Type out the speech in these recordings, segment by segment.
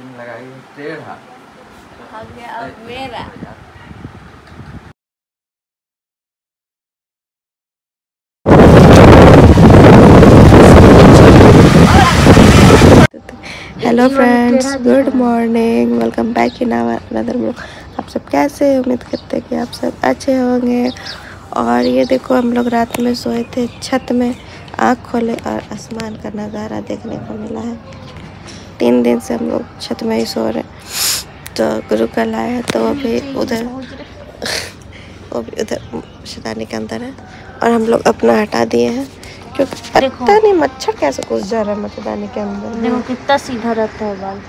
दिन लगाई टेढ़ा हो गया अब मेरा। Hello friends good morning welcome back in our another blog आप सब कैसे उम्मीद करते हैं कि आप सब अच्छे होंगे। और ये देखो हम लोग रात में सोए थे छत में। आँख खोले और आसमान का नज़ारा देखने को मिला है। तीन दिन से हम लोग छत में ही सो रहे हैं। तो गुरु कल आया है तो वो भी उधर वो भी उधर शैतानी के अंदर है। और हम लोग अपना हटा दिए हैं क्योंकि पता नहीं मच्छर कैसे घुस जा रहा है मच्छरदानी के अंदर। देखो कितना सीधा रहता है बाल।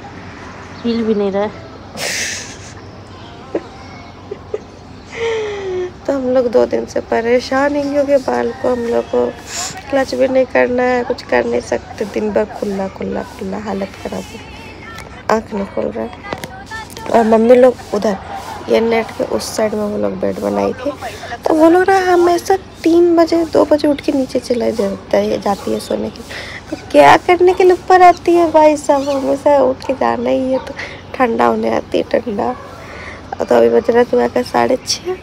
हिल भी नहीं रहा तो हम लोग दो दिन से परेशान हैं क्योंकि बाल को हम लोग को क्लच भी नहीं करना है, कुछ कर नहीं सकते। दिन भर खुला खुला खुला हालत खराब है। आँख नहीं खुल रहा। और मम्मी लोग उधर, ये नेट के उस साइड में वो लोग बेड बनाई थी। तो वो लोग ना हमेशा तीन बजे, दो बजे उठ के नीचे चला जाता है, जाती है सोने के तो क्या करने के लिए ऊपर आती है भाई साहब? हमेशा उठ के जाना ही है तो ठंडा होने आती है, ठंडा। तो अभी बज रहा है का साढ़े छः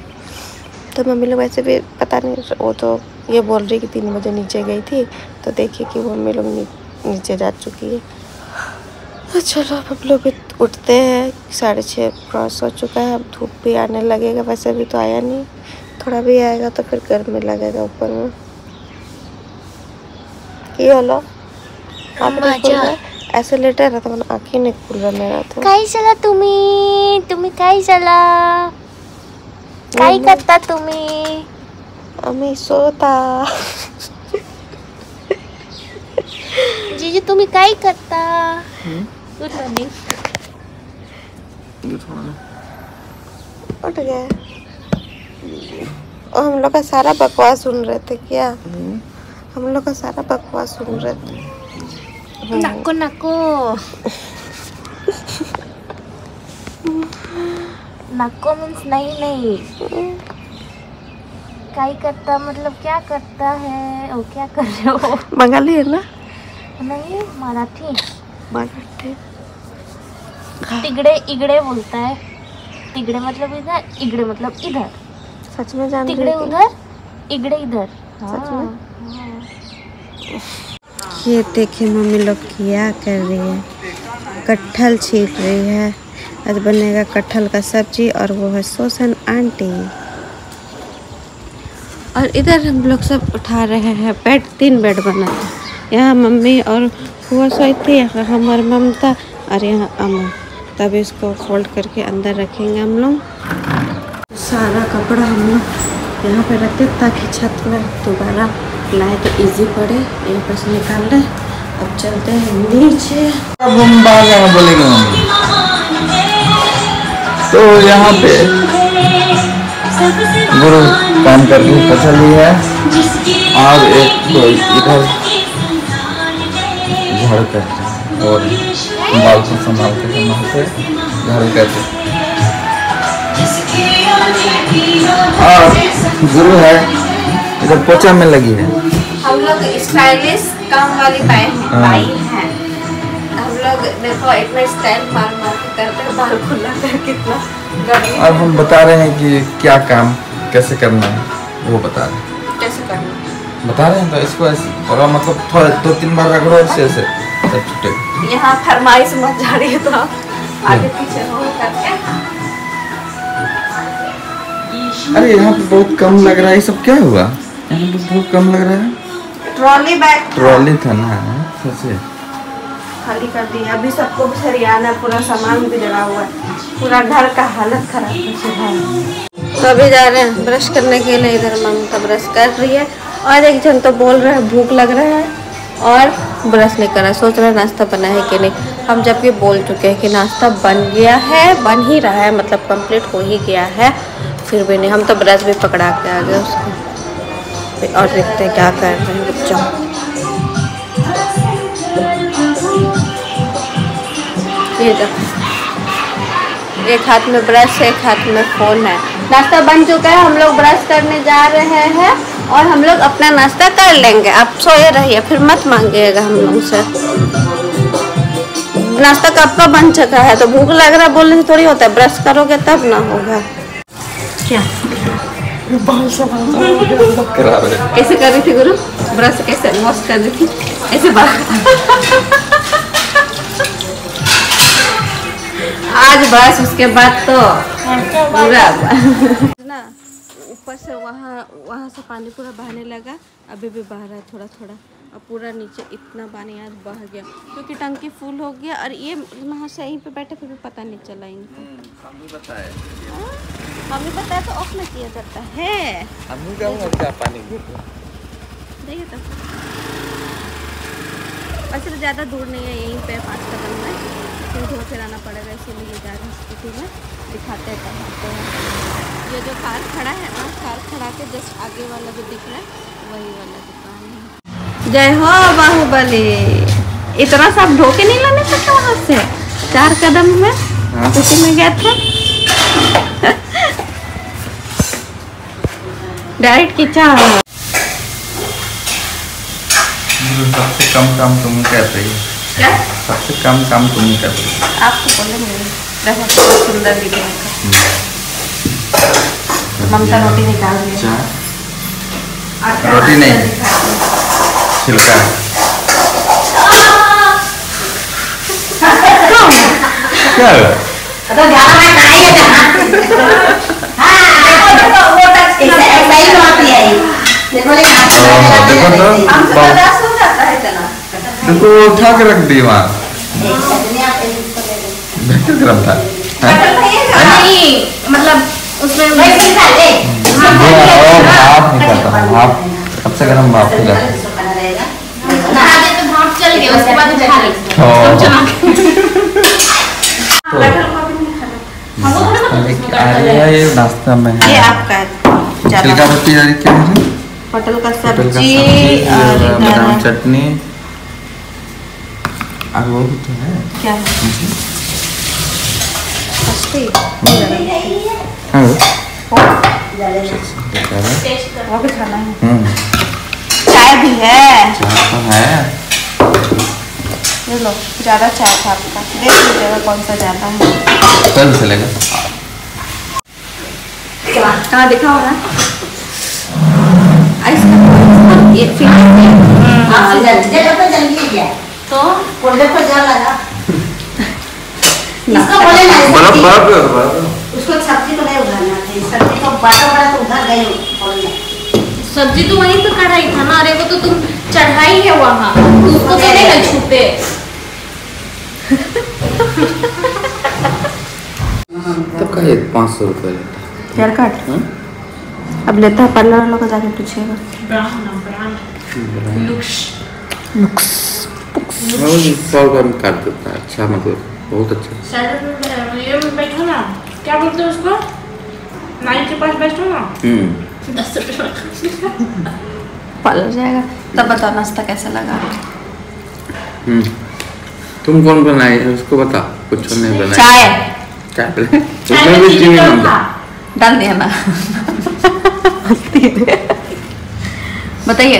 तो मम्मी लोग वैसे भी पता नहीं, वो तो ये बोल रही कि तीन बजे नीचे गई थी तो देखिए कि वो मम्मी लोग नी, नीचे जा चुकी है। तो चलो अब हम लोग उठते हैं साढ़े छः क्रॉस हो चुका है अब धूप भी आने लगेगा वैसे भी तो आया नहीं। थोड़ा भी आएगा तो फिर गर्मी लगेगा ऊपर में। ये हलो ऐसे लेटा रहा था मैंने आँख ही नहीं खुल रहा मेरा तो। काय झाला तुम्ही तुम्ही काय झाला काय करता तुम्ही? আমি सोता जीजू तुम्ही काय करता? गुड मॉर्निंग उठ गया। और हम लोग का सारा बकवास सुन रहे थे क्या? हम लोग का सारा बकवास सुन रहे थे। नको नको। नको मीन्स नहीं नहीं। काय करता मतलब क्या करता है? ओ क्या कर रहे हो? बंगाली है ना? नहीं मराठी। मराठी। तिगड़े इगड़े बोलता है। तिगड़े मतलब इधर इगड़े मतलब इधर। सच में जान तिगड़े उधर इगड़े इधर। सच में? हाँ। ये देखिए मम्मी लोग क्या कर रही है। कटहल छील रही है। आज बनेगा कटहल का सब्ज़ी और वो है सोसन आंटी। और इधर हम लोग सब उठा रहे हैं, बेड, तीन बेड बना है। यहाँ मम्मी और हुआ सोई थी, यहाँ हमारे ममता और यहाँ अमन तब इसको फोल्ड करके अंदर रखेंगे हम लोग। सारा कपड़ा हम लोग यहाँ पे रखते ताकि छत में दोबारा लाए तो इजी पड़े यहीं पर से निकाल रहे अब चलते हैं नीचे। बोलेंगे तो यहाँ पे गुरु काम करके फ़सल ली है। और एक तो इधर झाड़ू करते और बाल को संभालते संभालते झाड़ू करते और गुरु है इधर पोचा में लगी है। हम लोग स्टाइलिश काम वाली बाई हाँ। बाई हैं। हम लोग देखो इतना स्टाइल मार मार के करते हैं बाल खुला कर कितना अब हम बता रहे हैं कि क्या काम कैसे करना है वो बता रहे हैं। कैसे करना बता रहे हैं तो इसको ऐसे थोड़ा मतलब थोड़ा दो तीन बार रगड़ो ऐसे ऐसे सब छुटे यहाँ फरमाइश मत जा रही है तो आगे पीछे हो करके। अरे यहाँ पे बहुत कम लग रहा है ये सब क्या हुआ? यहाँ पे बहुत कम लग रहा है। Trolley bag. ट्रॉली था ना सबसे खाली कर दिया अभी सबको सरियाना पूरा सामान भी हुआ है। पूरा घर का हालत खराब है तो अभी जा रहे हैं ब्रश करने के लिए, इधर ममता ब्रश कर रही है। और एक जन तो बोल रहा है, भूख लग रहा है। और ब्रश नहीं कर रहा सोच रहा है नाश्ता बना है कि नहीं हम जबकि बोल चुके हैं कि नाश्ता बन गया है, बन ही रहा है मतलब कंप्लीट हो ही गया है। फिर भी नहीं, हम तो ब्रश भी पकड़ा के आ गए उसको। और देखते हैं क्या कर रहे हैं बच्चों ये देखो एक हाथ में ब्रश है एक हाथ में फ़ोन है। नाश्ता बन चुका है हम लोग ब्रश करने जा रहे हैं और हम लोग अपना नाश्ता कर लेंगे। आप सोए रहिए फिर मत मांगिएगा हम लोग से। नाश्ता कब का बन चुका है? तो भूख लग रहा बोलने से थोड़ी होता है। ब्रश करोगे तब ना होगा। क्या? कैसे कर रही थी गुरु? ब्रश कैसे वॉश कर रही थी? ऐसे बाहर आज बस उसके बाद तो पूरा। ना ऊपर से वहाँ वहाँ से पानी पूरा बहने लगा। अभी भी बह रहा है थोड़ा थोड़ा और पूरा नीचे इतना पानी आज बह गया। क्योंकि टंकी फुल हो गया और ये वहाँ से यहीं पे बैठे फिर भी पता नहीं चला इनको। हमें बताए हाँ? हमें पता है तो ऑफ़ में किया जाता है। देखिए तो। वैसे तो ज़्यादा दूर नहीं है यहीं पे पाँच कदम में फिर घूम फिर आना पड़ेगा इसीलिए जा रहे हैं स्कूटी में। दिखाते हैं कमाते हैं। ये जो कार खड़ा है ना कार खड़ा के जस्ट आगे वाला जो दिख रहा है वही वाला दुकान है। जय हो बाहुबली। इतना सब ढो के नहीं लाने सकते वहाँ से? चार कदम में? हाँ। स्कूटी में गया था? डायरेक्ट की चाह सबसे कम काम तुम रही हो क्या सबसे कम काम तुम ही कर रही हो आपको बोलेंगे देखो कितना सुंदर दिखेगा ममता रोटी निकाल दी चाय रोटी नहीं छिलका क्या हुआ? तो ध्यान में खाएँगे जहाँ हाँ देखो वो टच ऐसा ऐसा ही होती है ये। देखो लेकिन हाँ, देखो तो हमसे बहुत- बर्दाश्त हो जाता है इतना देखो उठा के रख दी वहाँ। बेहतर गरम था। हैं? नहीं मतलब उसमें ही। भाप भाप सबसे गरम भाप हो? तो ये नाश्ता में? ये है आपका है क्या है का सब्ज़ी और चटनी। और वो भी तो है। क्या है? सस्ती हाँ वो? वो भी खाना है। हम्म। चाय भी है। चाय तो है। ये लो ज़्यादा चाय था आपका। देख लीजिएगा कौन सा ज़्यादा है। चल चलेगा। कहाँ दिखा होगा? आइसक्रीम। ये फिर आप जल्दी तो जल्दी तो इसको बोले ना बर्फ़ उसको सब्ज़ी को नहीं है सब्ज़ी को बड़ा बड़ा तो उधर गए बोलने। सब्ज़ी तो वहीं पे कढ़ाई था ना। अरे वो तो तुम चढ़ाई है वहाँ। उसको तो नहीं ना छूते। तो कहे पाँच सौ रुपये लेता। हेयर कट अब लेता है पार्लर वालों को जाके पूछिएगा सौ रुपये में काट देता है अच्छा मतलब बहुत अच्छा ये बैठो ना क्या बोलते हैं उसको नाई के पास बैठो ना हम्म दस रुपये पार्लर जाएगा तब बताओ नाश्ता कैसा लगा हम्म तुम कौन बनाई है उसको बता कुछ नहीं बनाई चाय। बोले उसमें भी चीनी कम डाल दिया ना। बताइए।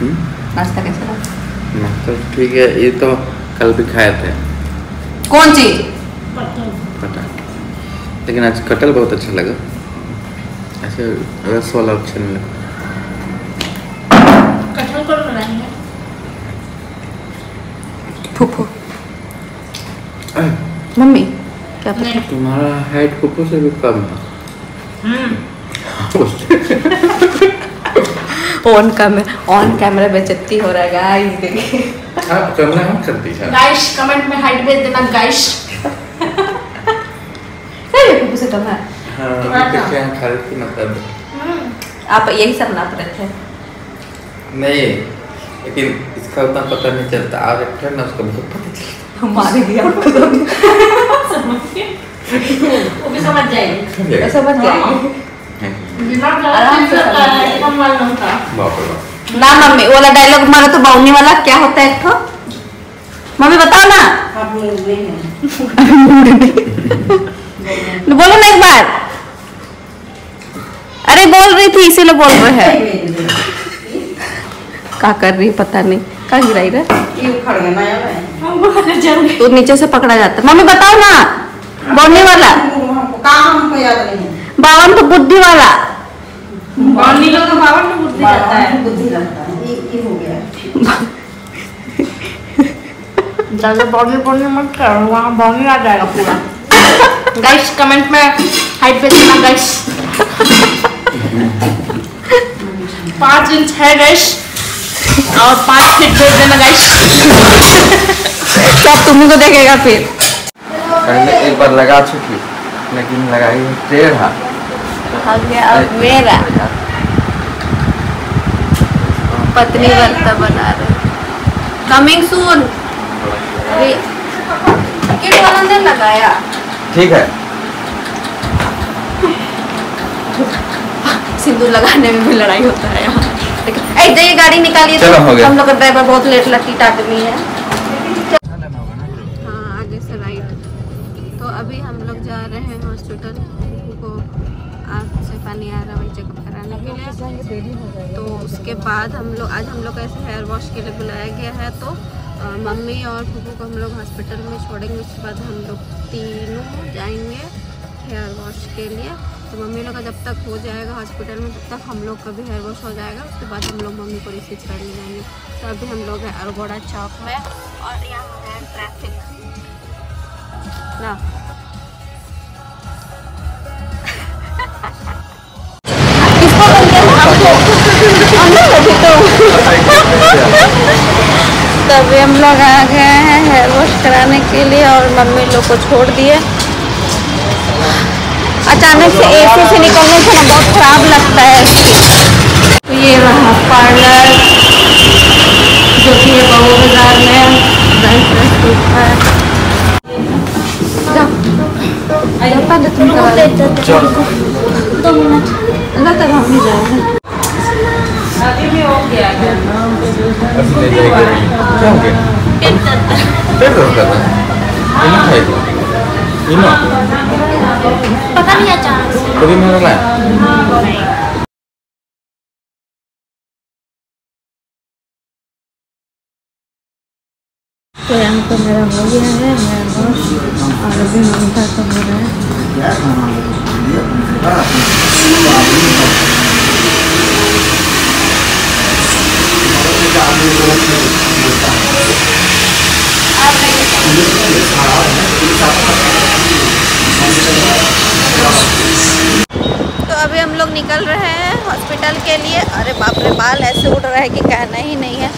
हम्म? नाश्ता कैसा लगा मतलब ठीक है ये तो कल भी खाए थे। कौन चीज़ कटहल। लेकिन आज कटहल बहुत अच्छा लगा। ऐसे रस वाला अच्छा नहीं लगा। कटहल कौन बनाई है फूफू मम्मी क्या पता? तुम्हारा हाइट कुप्पू से भी कम है। ऑन कैमरा ऑन कैमरा बेचती हो रहा है गाइस देखिए। आप चलना हम करती है? गाइस कमेंट में हाइट भेज देना गाइस सही है से कम है हाँ देखते हैं। खरीद की मतलब। आप यही सब नाप रहे थे? नहीं लेकिन इसका उतना पता नहीं चलता। और एक है ना उसका बहुत पता चलता। हमारे भी आपको वो भी समझ जाएगी। समझ जाएगी। ना मम्मी, वाला डायलॉग मारो तो बाउनी वाला क्या होता है मम्मी, बताओ ना। बोलो ना एक बार। अरे, बोल रही थी, इसीलिए बोल रहे हैं। क्या कर रही पता नहीं। क्या गिराई रहा तो नीचे से पकड़ा जाता। मम्मी, बताओ ना। बोलने वाला। काम हमको याद नहीं बावन तो बुद्धि वाला। बावनी लोग का बावन में बुद्धि जाता है। बुद्धि लगता है। ये ये हो गया। ज़्यादा बॉडी मत कर वहाँ बॉडी आ जाएगा पूरा। गाइस कमेंट में हाइट पे देना गाइस पाँच इंच है गाइस और पाँच फीट भेज देना गाइस सब तुम्ही को देखेगा फिर। पहले एक बार लगा चुकी लेकिन लगाई? टेढ़ा आ गया अब मेरा पत्नी वर्ता बना रहे कमिंग सून किट वाला ने लगाया। ठीक है। सिंदूर लगाने में भी लड़ाई होता है यहाँ। ये गाड़ी निकालिए चलो, हम लोग का ड्राइवर बहुत लेट लटीट आदमी है हाँ। हैं हॉस्पिटल को आँख से पानी आ रहा वही चेकअप कराने के लिए। तो उसके बाद हम लोग, आज हम लोग ऐसे हेयर वॉश के लिए बुलाया गया है तो मम्मी और फूफू को हम लोग हॉस्पिटल में छोड़ेंगे, उसके बाद हम लोग तीनों जाएँगे हेयर वॉश के लिए। तो मम्मी लोग का जब तक हो जाएगा हॉस्पिटल में, तब तक हम लोग का भी हेयर वॉश हो जाएगा, उसके बाद हम लोग मम्मी को रिसीव करने जाएँगे। तो अभी हम लोग हैं अरगोड़ा चौक में और यहाँ है ट्रैफ़िक ना। अभी तो तभी हम लोग आ गए हैं हेयर वॉश कराने के लिए और मम्मी लोग को छोड़ दिए। अचानक से एसी से निकलने से ना बहुत खराब लगता है। तो ये रहा पार्लर जो कि ये बहू बाज़ार में तुम करा लो। अल्लाह तक हम ही जाएँगे। अभी ले जाएगी क्या हो गया पेट दर्द कर रहा है इनो खाएगा इनो पता नहीं अचानक से कभी मेरा लाया तो यहाँ पर मेरा हो गया है हेयर वॉश और अभी ममता का हो रहा है तो अभी हम लोग निकल रहे हैं हॉस्पिटल के लिए। अरे बाप रे, बाल ऐसे उड़ रहा है कि कहना ही नहीं है।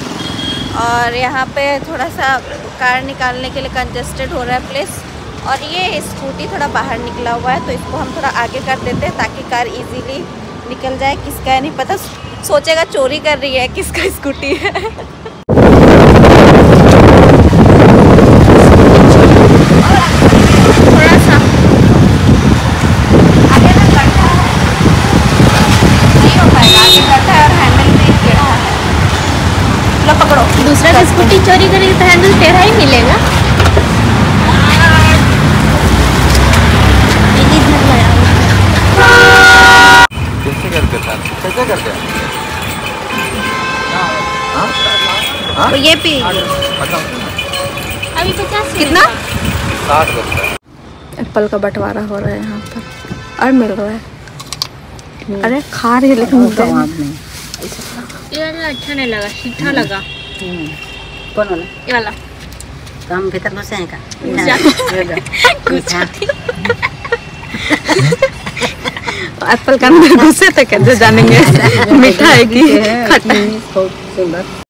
और यहाँ पे थोड़ा सा कार निकालने के लिए कंजेस्टेड हो रहा है प्लेस और ये स्कूटी थोड़ा बाहर निकला हुआ है तो इसको हम थोड़ा आगे कर देते हैं ताकि कार इजीली निकल जाए। किसका नहीं पता? सोचेगा चोरी कर रही है, किसका स्कूटी है? दूसरा स्कूटी चोरी करेगी तो हैंडल तेरा ही मिलेगा ये इधर लगाओ। कैसे करते था कैसे करते हैं हाँ हाँ? तो ये पी अभी पचास कितना? साठ एप्पल का बंटवारा हो रहा है यहाँ पर। और मिल रहा है। अरे खा रही है लेकिन ये वाला अच्छा नहीं लगा सीधा लगा। कौन वाला? ये वाला। तो हम भीतर घुसे हैं का एप्पल का अंदर घुसे तो कैसे जानेंगे? मीठा है कि खट्टा? बहुत सुंदर।